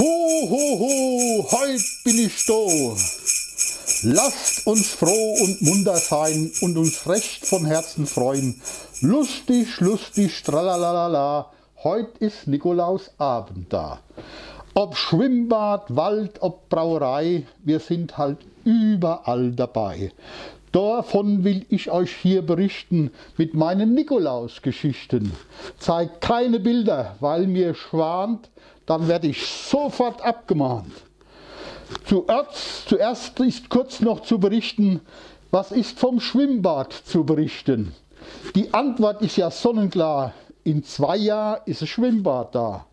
Ho, ho, ho, heut bin ich da. Lasst uns froh und munter sein und uns recht von Herzen freuen. Lustig, lustig, tralalala, heut ist Nikolaus Abend da. Ob Schwimmbad, Wald, ob Brauerei, wir sind halt überall dabei. Davon will ich euch hier berichten mit meinen Nikolaus-Geschichten. Zeigt keine Bilder, weil mir schwant, dann werde ich sofort abgemahnt. Zuerst, zuerst ist kurz noch zu berichten, was ist vom Schwimmbad zu berichten. Die Antwort ist ja sonnenklar. In zwei Jahren ist ein Schwimmbad da.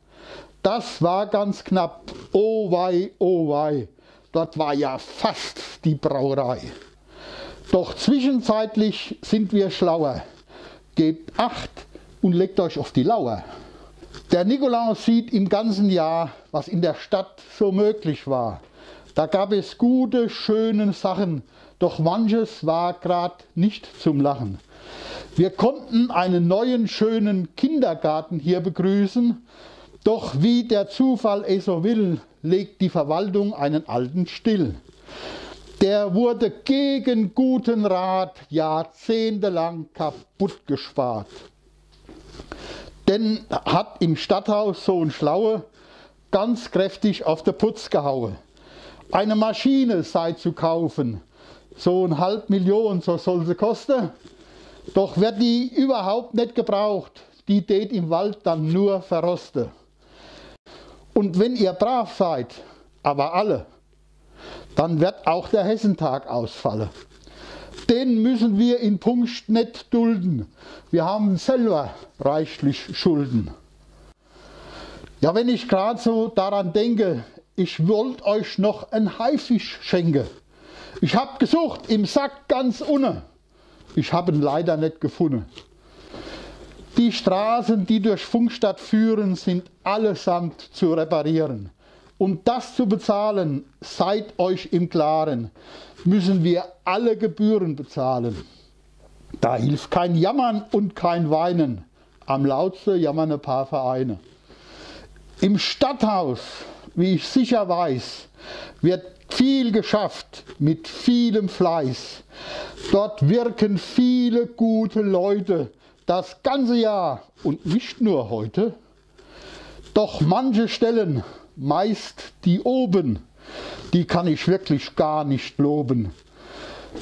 Das war ganz knapp. Oh wei, oh wei. Dort war ja fast die Brauerei. Doch zwischenzeitlich sind wir schlauer. Gebt acht und legt euch auf die Lauer. Der Nikolaus sieht im ganzen Jahr, was in der Stadt so möglich war. Da gab es gute, schöne Sachen, doch manches war gerade nicht zum Lachen. Wir konnten einen neuen, schönen Kindergarten hier begrüßen, doch wie der Zufall es so will, legt die Verwaltung einen Alten still. Der wurde gegen guten Rat jahrzehntelang kaputt gespart. Denn hat im Stadthaus so ein Schlaue ganz kräftig auf den Putz gehauen. Eine Maschine sei zu kaufen, so ein halb Million, so soll sie kosten. Doch wird die überhaupt nicht gebraucht, die tät im Wald dann nur verrosten. Und wenn ihr brav seid, aber alle, dann wird auch der Hessentag ausfallen. Den müssen wir in Punkt nicht dulden. Wir haben selber reichlich Schulden. Ja, wenn ich gerade so daran denke, ich wollte euch noch ein Haifisch schenken. Ich habe gesucht im Sack ganz unten. Ich habe ihn leider nicht gefunden. Die Straßen, die durch Funkstadt führen, sind allesamt zu reparieren. Um das zu bezahlen, seid euch im Klaren, müssen wir alle Gebühren bezahlen. Da hilft kein Jammern und kein Weinen. Am lautsten jammern ein paar Vereine. Im Stadthaus, wie ich sicher weiß, wird viel geschafft mit vielem Fleiß. Dort wirken viele gute Leute das ganze Jahr und nicht nur heute. Doch manche Stellen meist die oben, die kann ich wirklich gar nicht loben.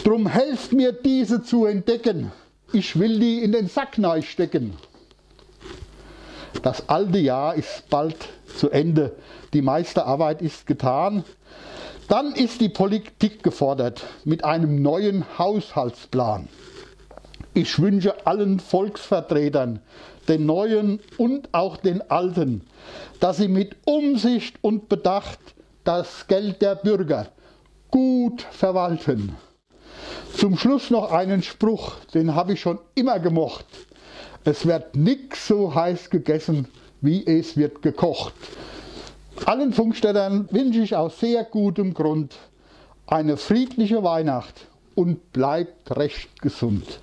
Drum helft mir diese zu entdecken, ich will die in den Sack stecken. Das alte Jahr ist bald zu Ende, die meiste Arbeit ist getan. Dann ist die Politik gefordert mit einem neuen Haushaltsplan. Ich wünsche allen Volksvertretern, den neuen und auch den alten, dass sie mit Umsicht und Bedacht das Geld der Bürger gut verwalten. Zum Schluss noch einen Spruch, den habe ich schon immer gemocht. Es wird nix so heiß gegessen, wie es wird gekocht. Allen Funkstellern wünsche ich aus sehr gutem Grund eine friedliche Weihnacht und bleibt recht gesund.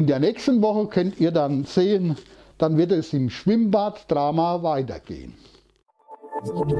In der nächsten Woche könnt ihr dann sehen, dann wird es im Schwimmbad-Drama weitergehen. Musik